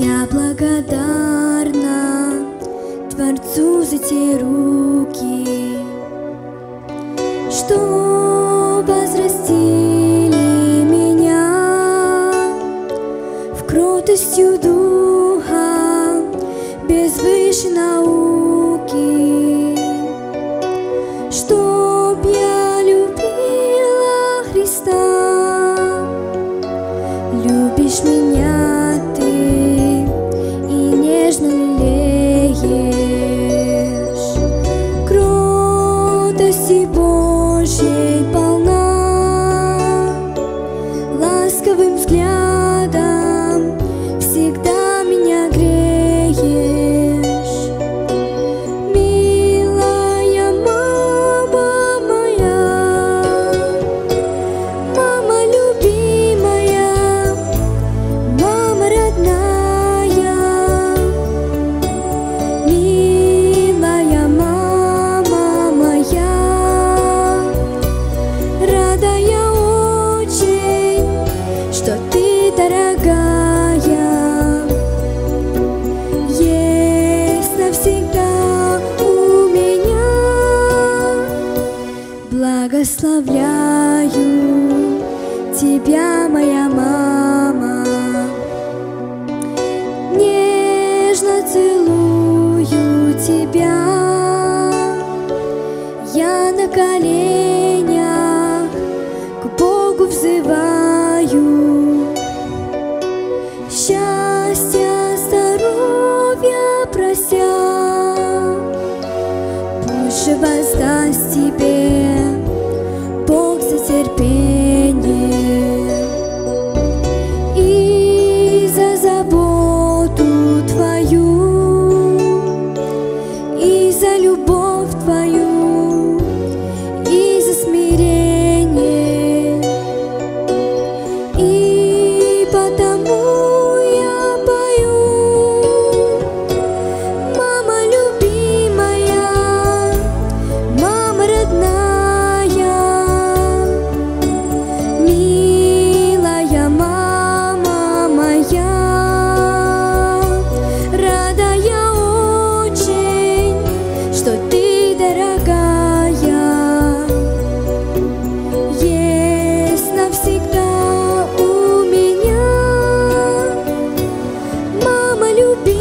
Я благодарна Творцу за те руки, что возрастили меня в кротостью духа, без выше науки. Благословляю тебя, моя мама, нежно целую тебя, я на коленях к Богу взываю. Счастья, здоровья прося, Боже воздаст тебе. И за заботу Твою И за любовь Твою. полюбил.